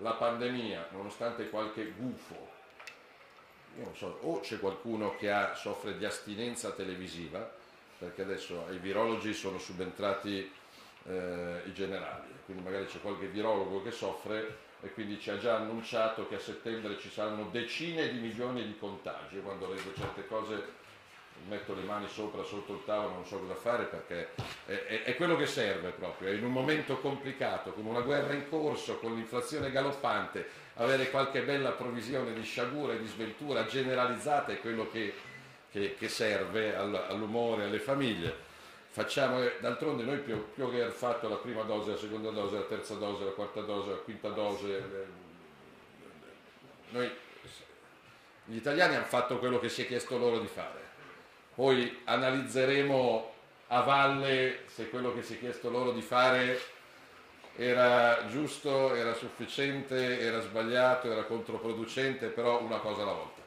la pandemia, nonostante qualche gufo, io non so, o c'è qualcuno che ha, soffre di astinenza televisiva, perché adesso ai virologi sono subentrati eh, i generali, quindi magari c'è qualche virologo che soffre e quindi ci ha già annunciato che a settembre ci saranno decine di milioni di contagi. Quando leggo certe cose metto le mani sopra, sotto il tavolo, non so cosa fare perché è, è, è quello che serve proprio, in un momento complicato, con una guerra in corso, con l'inflazione galoppante, avere qualche bella provvisione di sciagura e di sventura generalizzata è quello che, che, che serve all'umore, alle famiglie. Facciamo, eh, d'altronde noi più, più, che aver fatto la prima dose, la seconda dose, la terza dose, la quarta dose, la quinta dose, noi, gli italiani hanno fatto quello che si è chiesto loro di fare poi analizzeremo a valle se quello che si è chiesto loro di fare era giusto, era sufficiente, era sbagliato, era controproducente, però una cosa alla volta.